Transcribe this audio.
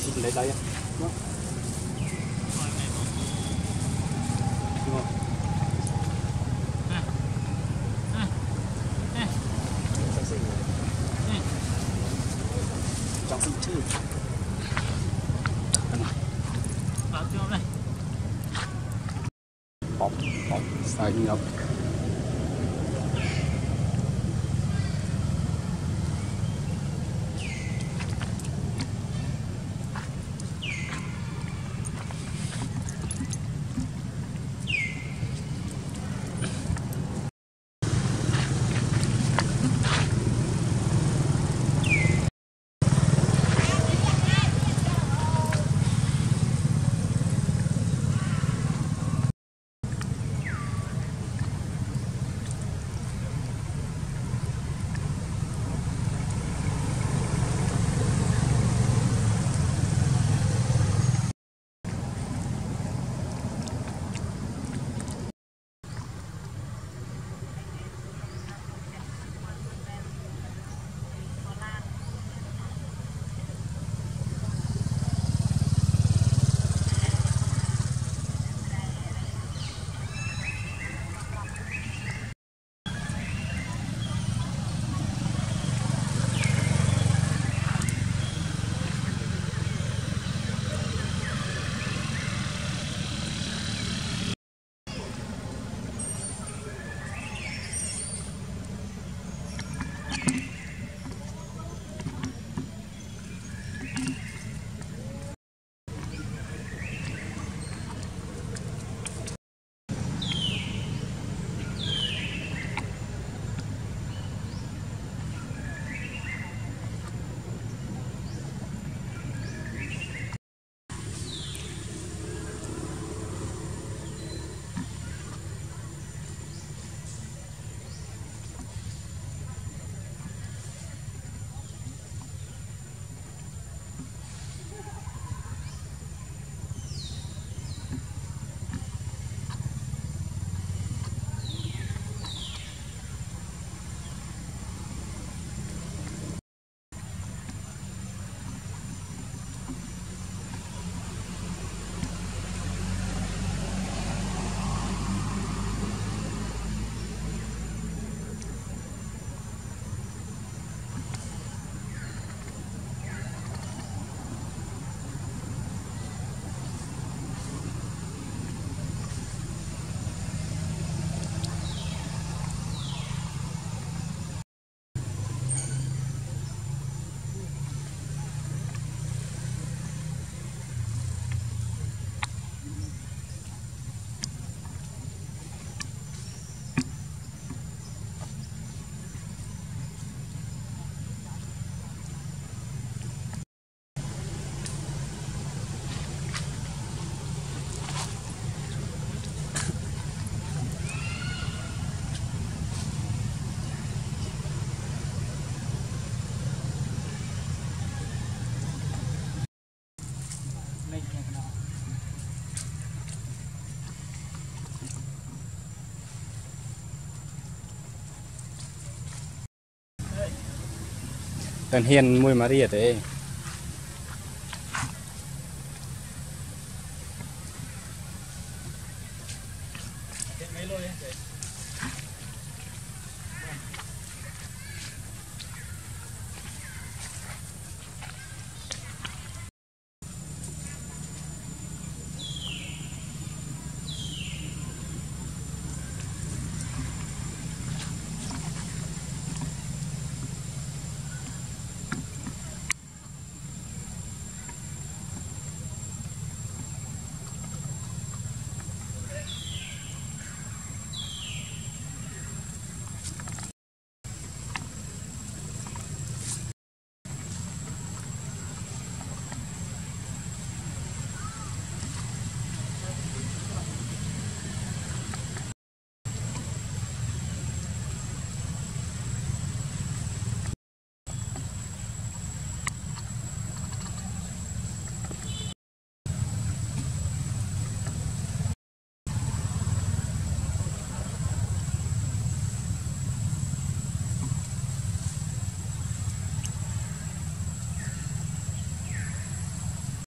xịt lấy đây đúng không? Đúng không? Trong sự chứ. Vào cho đây. bọc bọc xài ngập Mình ตันเฮียนมวยมาเรียดเอ้